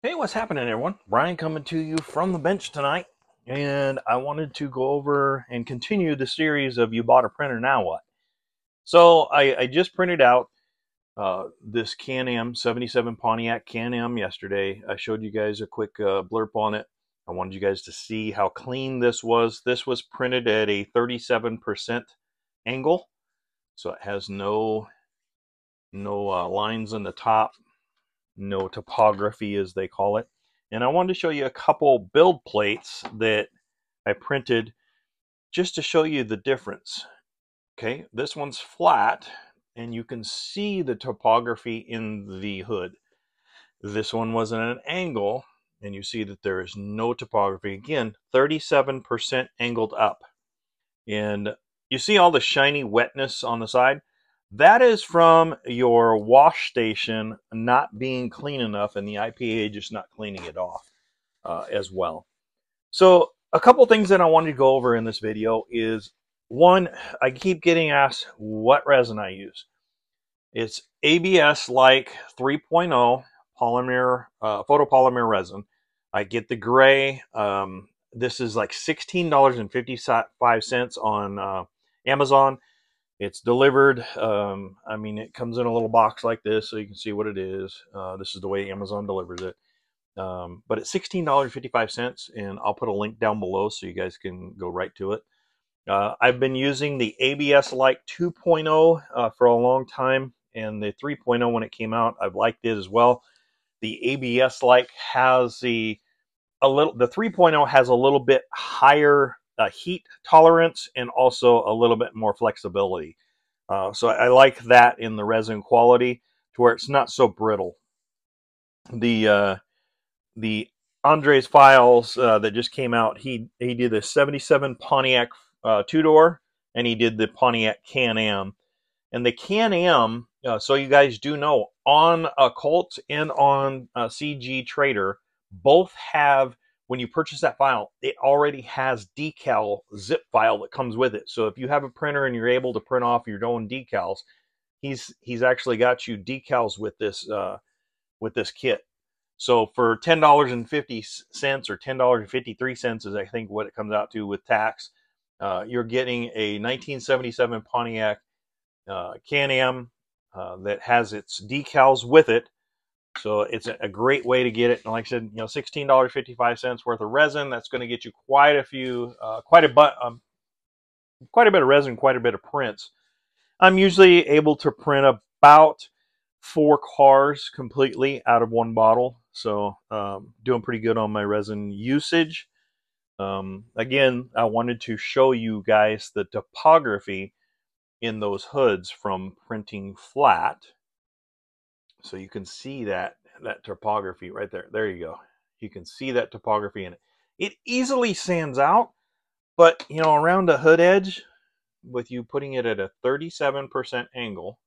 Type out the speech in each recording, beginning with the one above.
Hey, what's happening, everyone? Brian coming to you from the bench tonight, and I wanted to go over and continue the series of You Bought a Printer, Now What? So, I, I just printed out uh, this Can Am 77 Pontiac Can Am yesterday. I showed you guys a quick uh, blurb on it. I wanted you guys to see how clean this was. This was printed at a 37% angle, so it has no no uh, lines on the top no topography as they call it. And I wanted to show you a couple build plates that I printed just to show you the difference. Okay, this one's flat and you can see the topography in the hood. This one was at an angle and you see that there is no topography. Again, 37% angled up. And you see all the shiny wetness on the side? That is from your wash station not being clean enough and the IPA just not cleaning it off uh, as well. So a couple things that I wanted to go over in this video is one, I keep getting asked what resin I use. It's ABS like 3.0 polymer, uh, photopolymer resin. I get the gray. Um, this is like $16.55 on uh, Amazon. It's delivered. Um, I mean, it comes in a little box like this, so you can see what it is. Uh, this is the way Amazon delivers it. Um, but it's $16.55, and I'll put a link down below so you guys can go right to it. Uh, I've been using the ABS Like 2.0 uh, for a long time, and the 3.0 when it came out, I've liked it as well. The ABS Like has the a little the 3.0 has a little bit higher uh, heat tolerance and also a little bit more flexibility. Uh, so I like that in the resin quality to where it's not so brittle. The uh, the Andrey's files uh, that just came out, he he did the 77 Pontiac uh, two door and he did the Pontiac Can Am. And the Can Am, uh, so you guys do know, on a Colt and on a CG Trader, both have when you purchase that file, it already has decal zip file that comes with it. So if you have a printer and you're able to print off your own decals, he's he's actually got you decals with this uh, with this kit. So for ten dollars and fifty cents or ten dollars and fifty three cents is I think what it comes out to with tax, uh, you're getting a 1977 Pontiac uh, Can-Am uh, that has its decals with it so it's a great way to get it. And like I said, you know, sixteen dollars fifty five cents worth of resin. That's going to get you quite a few, uh, quite a but, um, quite a bit of resin, quite a bit of prints. I'm usually able to print about four cars completely out of one bottle. So um, doing pretty good on my resin usage. Um, again, I wanted to show you guys the topography in those hoods from printing flat so you can see that that topography right there. There you go. You can see that topography in it. It easily sands out, but you know, around a hood edge, with you putting it at a 37% angle,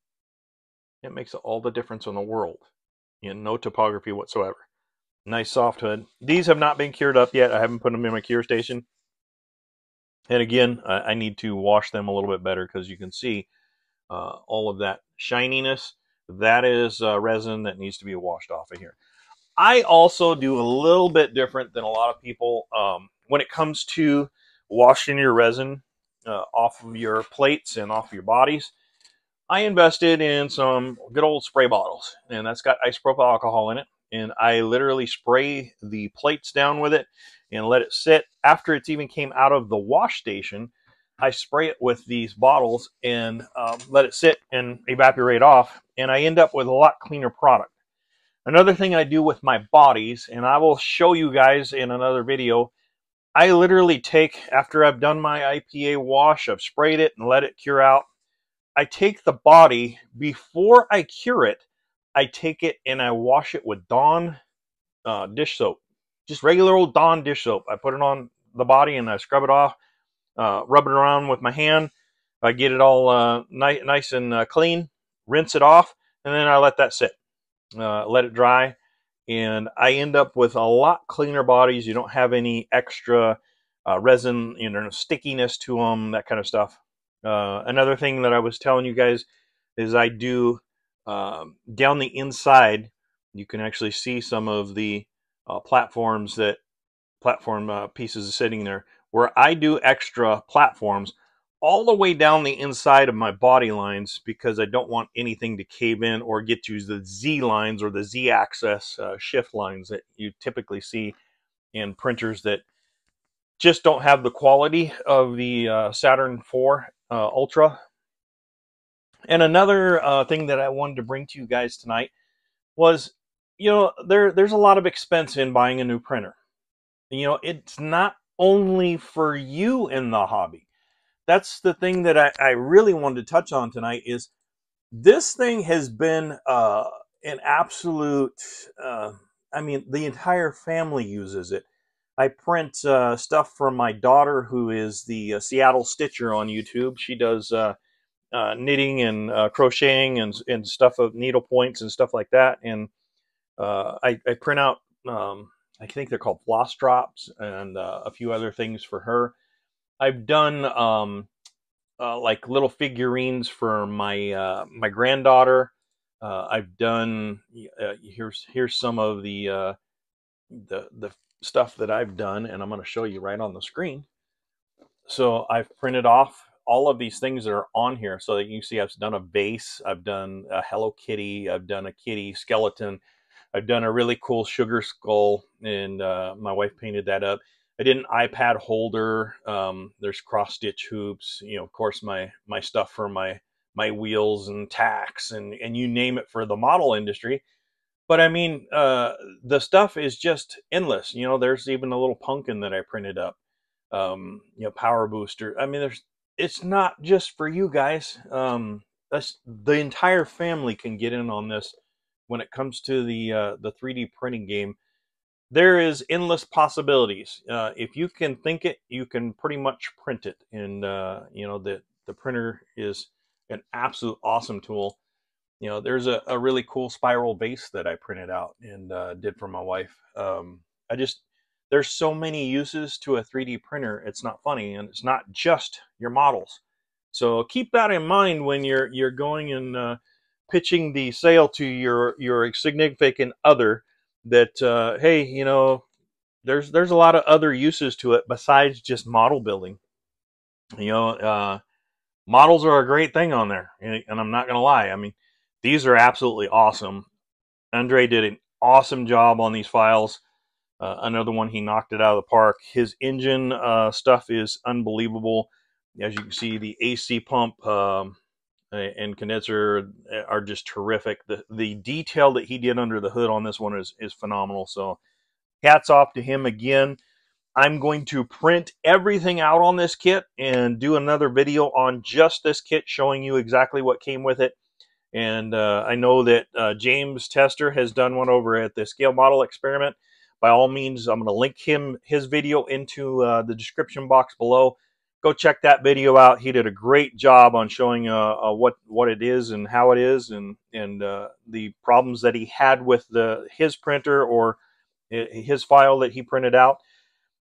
it makes all the difference in the world. You know, no topography whatsoever. Nice soft hood. These have not been cured up yet. I haven't put them in my cure station. And again, I need to wash them a little bit better because you can see uh, all of that shininess that is uh, resin that needs to be washed off of here. I also do a little bit different than a lot of people um, when it comes to washing your resin uh, off of your plates and off of your bodies. I invested in some good old spray bottles, and that's got isopropyl alcohol in it. And I literally spray the plates down with it and let it sit. After it's even came out of the wash station, I spray it with these bottles and um, let it sit and evaporate off, and I end up with a lot cleaner product. Another thing I do with my bodies, and I will show you guys in another video, I literally take, after I've done my IPA wash, I've sprayed it and let it cure out, I take the body, before I cure it, I take it and I wash it with Dawn uh, dish soap. Just regular old Dawn dish soap. I put it on the body and I scrub it off uh, rub it around with my hand. I get it all uh, nice, nice and uh, clean, rinse it off, and then I let that sit, uh, let it dry, and I end up with a lot cleaner bodies. You don't have any extra uh, resin, you know, stickiness to them, that kind of stuff. Uh, another thing that I was telling you guys is I do um, down the inside. You can actually see some of the platforms that platform pieces sitting there where I do extra platforms all the way down the inside of my body lines because I don't want anything to cave in or get to the Z lines or the Z axis uh, shift lines that you typically see in printers that just don't have the quality of the uh, Saturn 4 uh, Ultra. And another uh, thing that I wanted to bring to you guys tonight was, you know, there there's a lot of expense in buying a new printer. You know, it's not only for you in the hobby. That's the thing that I, I really wanted to touch on tonight is this thing has been uh, an absolute uh, i mean the entire family uses it. I print uh, stuff for my daughter who is the uh, seattle stitcher on youtube. She does uh, uh, knitting and crocheting and, and stuff of needle points and stuff like that. And I, I, print out um, i think they're called floss drops and a few other things for her I've done um, uh, like little figurines for my uh, my granddaughter. Uh, I've done uh, here's here's some of the uh, the the stuff that I've done, and I'm going to show you right on the screen. So I've printed off all of these things that are on here, so that you see I've done a base, I've done a Hello Kitty, I've done a kitty skeleton, I've done a really cool sugar skull, and uh, my wife painted that up. I did an iPad holder. Um, there's cross stitch hoops. You know, of course, my my stuff for my my wheels and tacks and and you name it for the model industry. But I mean, uh, the stuff is just endless. You know, there's even a little pumpkin that I printed up. Um, you know, power booster. I mean, there's it's not just for you guys. Um, that's the entire family can get in on this when it comes to the uh, the 3D printing game there is endless possibilities. Uh, if you can think it, you can pretty much print it. And uh, you know the the printer is an absolute awesome tool. You know, there's a, a really cool spiral base that I printed out and uh, did for my wife. Um, I just there's so many uses to a 3D printer. It's not funny, and it's not just your models. So keep that in mind when you're you're going and uh, pitching the sale to your your significant other that uh, hey, you know, there's there's a lot of other uses to it besides just model building. You know, uh, models are a great thing on there, and, and I'm not gonna lie. I mean, these are absolutely awesome. Andrey did an awesome job on these files. Uh, another one, he knocked it out of the park. His engine uh, stuff is unbelievable. As you can see, the AC pump um, and condenser are just terrific. The the detail that he did under the hood on this one is is phenomenal. So hats off to him again. I'm going to print everything out on this kit and do another video on just this kit showing you exactly what came with it. And uh, I know that uh, James Tester has done one over at the Scale Model Experiment. By all means, I'm going to link him his video into uh, the description box below go check that video out. He did a great job on showing uh, uh, what what it is and how it is, and and uh, the problems that he had with the his printer or his file that he printed out.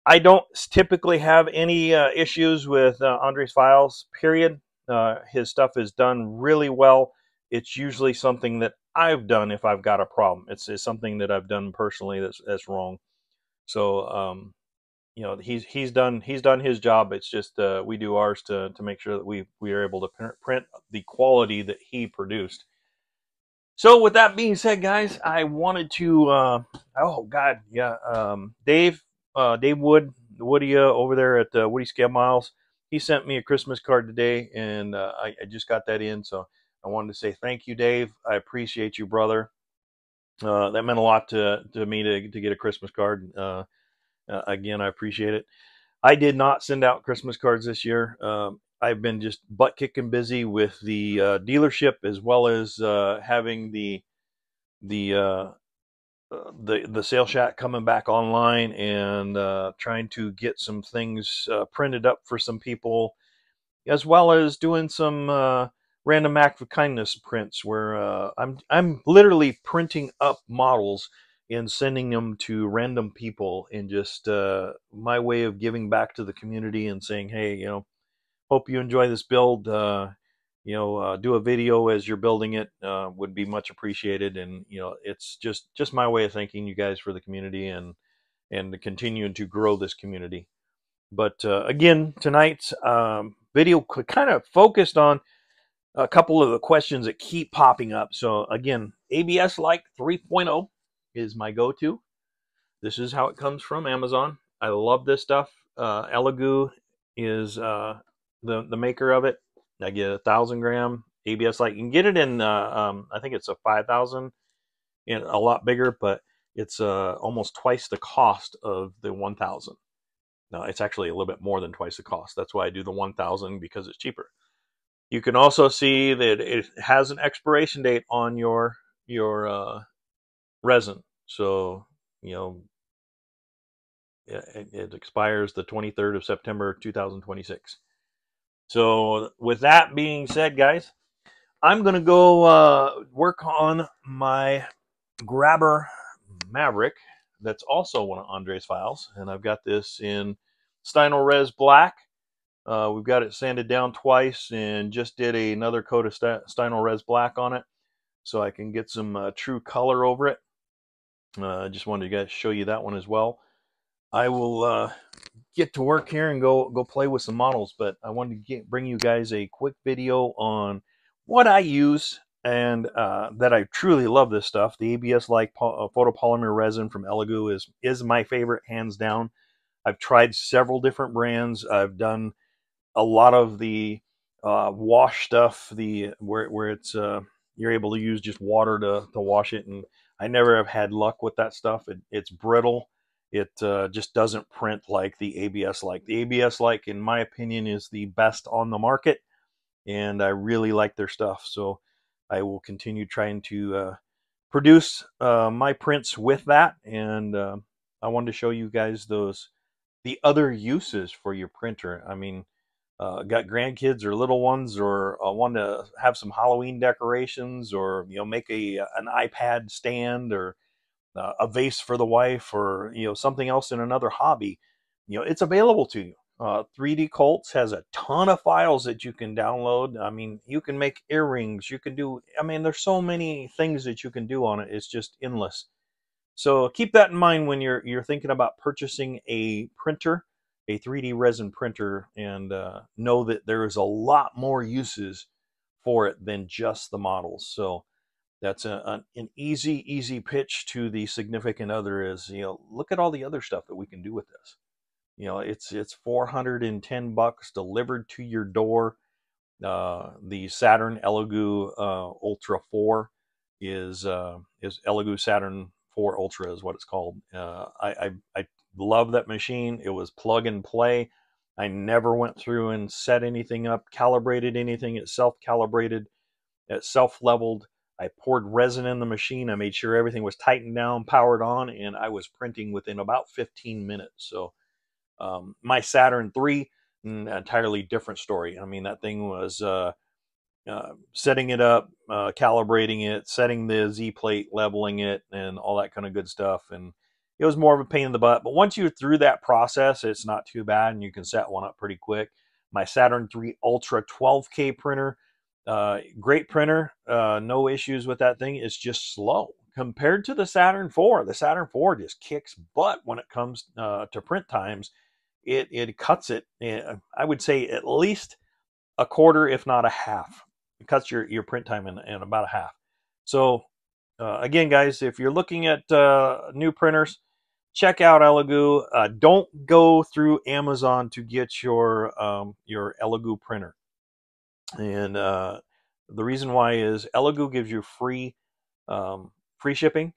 I don't typically have any uh, issues with uh, Andrey's files. Period. Uh, his stuff is done really well. It's usually something that I've done if I've got a problem. It's, it's something that I've done personally that's that's wrong. So um, you know he's he's done he's done his job. It's just uh, we do ours to to make sure that we we are able to print the quality that he produced. So with that being said, guys, I wanted to uh, oh god yeah um, Dave uh, Dave Wood Woody over there at uh, Woody's Scale Models. He sent me a Christmas card today, and uh, I, I just got that in. So I wanted to say thank you, Dave. I appreciate you, brother. Uh, that meant a lot to to me to to get a Christmas card. Uh, again, I appreciate it. I did not send out Christmas cards this year. Um, I've been just butt kicking busy with the uh, dealership as well as uh, having the the uh, uh, the the sale shack coming back online and uh, trying to get some things printed up for some people, as well as doing some random act of kindness prints where I'm I'm literally printing up models and sending them to random people and just uh, my way of giving back to the community and saying, hey, you know, hope you enjoy this build. Uh, you know, uh, do a video as you're building it uh, would be much appreciated. And you know, it's just just my way of thanking you guys for the community and and continuing to grow this community. But uh, again, tonight's um, video kind of focused on a couple of the questions that keep popping up. So again, ABS like 3.0 is my go-to. This is how it comes from Amazon. I love this stuff. Uh, is uh, the the maker of it. I get a thousand gram ABS like. You can get it in. Uh, um, I think it's a five thousand, and a lot bigger, but it's uh, almost twice the cost of the one thousand. No, it's actually a little bit more than twice the cost. That's why I do the one thousand because it's cheaper. You can also see that it has an expiration date on your your uh, resin. So you know it, it expires the 23rd of September 2026. So with that being said, guys, I'm gonna go uh, work on my grabber Maverick. That's also one of Andrey's files, and I've got this in Stynylrez Black uh, we've got it sanded down twice and just did a, another coat of Stynylrez Black on it so I can get some uh, true color over it. I uh, just wanted to show you that one as well. I will uh, get to work here and go go play with some models, but I wanted to get, bring you guys a quick video on what I use and uh, that I truly love this stuff. The ABS-like uh, photopolymer resin from Elegoo is is my favorite, hands down. I've tried several different brands. I've done a lot of the uh, wash stuff, the where where it's uh, you're able to use just water to to wash it, and I never have had luck with that stuff. It, it's brittle. It uh, just doesn't print like the ABS like. The ABS like, in my opinion, is the best on the market, and I really like their stuff. So I will continue trying to uh, produce uh, my prints with that, and uh, I wanted to show you guys those the other uses for your printer. I mean, uh, got grandkids or little ones or uh, want to have some Halloween decorations or you know make a an iPad stand or uh, a vase for the wife or you know something else in another hobby, you know it's available to you. 3D uh, Cults has a ton of files that you can download. I mean, you can make earrings. You can do. I mean, there's so many things that you can do on it. It's just endless. So keep that in mind when you're you're thinking about purchasing a printer a 3D resin printer and uh, know that there is a lot more uses for it than just the models. So that's a, an, easy, easy pitch to the significant other is, you know, look at all the other stuff that we can do with this. You know, it's it's 410 bucks delivered to your door. Uh, the Saturn Elegoo uh, Ultra 4 is uh, is Elegoo Saturn 4 Ultra is what it's called. Uh, I, I, I love that machine. It was plug and play. I never went through and set anything up, calibrated anything. It self calibrated, it self leveled. I poured resin in the machine. I made sure everything was tightened down, powered on, and I was printing within about 15 minutes. So, um, my Saturn 3, entirely different story. I mean, that thing was uh, uh, setting it up, uh, calibrating it, setting the Z plate, leveling it, and all that kind of good stuff. And it was more of a pain in the butt. But once you're through that process, it's not too bad, and you can set one up pretty quick. My Saturn 3 Ultra 12K printer, uh, great printer, uh, no issues with that thing. It's just slow compared to the Saturn 4. The Saturn 4 just kicks butt when it comes uh, to print times. It it cuts it. Eh, I would say at least a quarter, if not a half. It cuts your your print time in, in about a half. So uh, again, guys, if you're looking at uh, new printers, check out Elegoo. Uh, don't go through Amazon to get your um, your Elegoo printer. And uh, the reason why is Elegoo gives you free um, free shipping,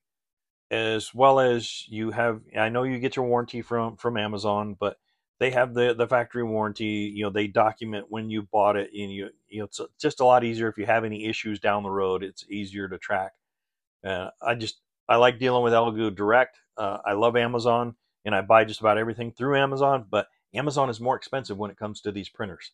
as well as you have. I know you get your warranty from from Amazon, but they have the the factory warranty. You know they document when you bought it, and you you know it's just a lot easier if you have any issues down the road. It's easier to track. Uh, I just I like dealing with Elegoo direct. Uh, I love Amazon, and I buy just about everything through Amazon. But Amazon is more expensive when it comes to these printers.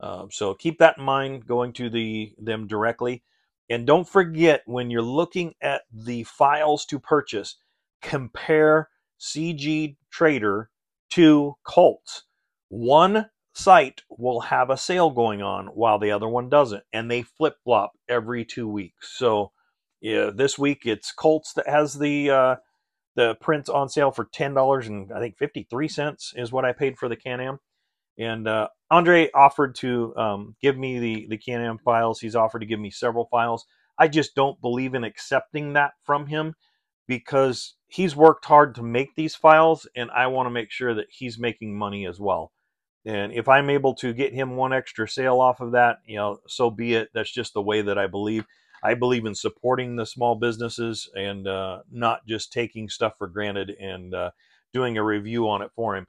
Uh, so keep that in mind going to the them directly. And don't forget when you're looking at the files to purchase, compare CG Trader to Cults. One site will have a sale going on while the other one doesn't, and they flip flop every two weeks. So yeah, this week it's Cults that has the uh, the prints on sale for ten dollars and I think fifty three cents is what I paid for the Can-Am. And uh, Andrey offered to um, give me the the Can-Am files. He's offered to give me several files. I just don't believe in accepting that from him because he's worked hard to make these files, and I want to make sure that he's making money as well. And if I'm able to get him one extra sale off of that, you know, so be it. That's just the way that I believe. I believe in supporting the small businesses and uh, not just taking stuff for granted and uh, doing a review on it for him.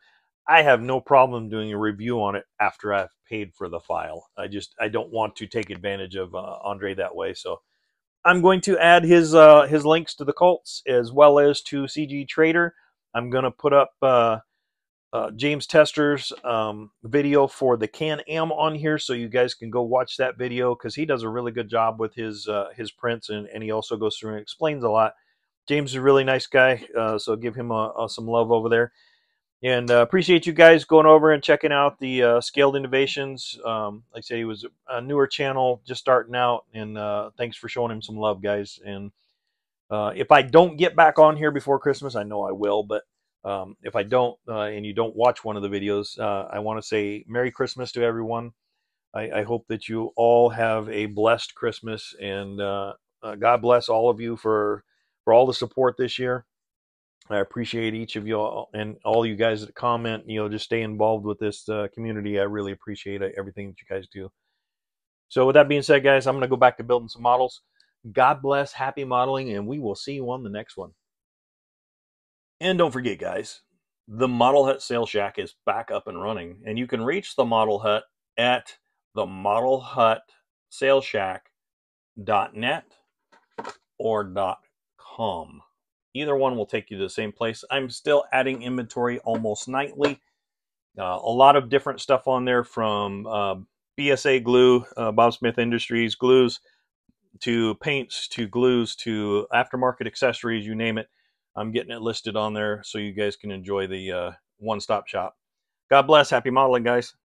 I have no problem doing a review on it after I've paid for the file. I just I don't want to take advantage of uh, Andrey that way. So I'm going to add his uh, his links to the Cults as well as to CG Trader. I'm going to put up uh, uh, James Tester's um, video for the Can Am on here, so you guys can go watch that video because he does a really good job with his uh, his prints, and, and he also goes through and explains a lot. James is a really nice guy, uh, so give him a, a, some love over there. And uh, appreciate you guys going over and checking out the uh, Scaled Innovations. Um, like I said, he was a newer channel, just starting out, and uh, thanks for showing him some love, guys. And if I don't get back on here before Christmas, I know I will, but um, if I don't, uh, and you don't watch one of the videos, uh, I want to say Merry Christmas to everyone. I, I, hope that you all have a blessed Christmas, and uh, uh, God bless all of you for for all the support this year. I appreciate each of you all, and all you guys that comment. You know, just stay involved with this uh, community. I really appreciate everything that you guys do. So, with that being said, guys, I'm going to go back to building some models. God bless, happy modeling, and we will see you on the next one. And don't forget, guys, the Model Hut Sales Shack is back up and running, and you can reach the Model Hut at the Model Hut Sales Shack.net or dot .com. Either one will take you to the same place. I'm still adding inventory almost nightly. Uh, a lot of different stuff on there from uh, BSA glue, uh, Bob Smith Industries glues, to paints, to glues, to aftermarket accessories, you name it. I'm getting it listed on there so you guys can enjoy the uh, one stop shop. God bless. Happy modeling, guys.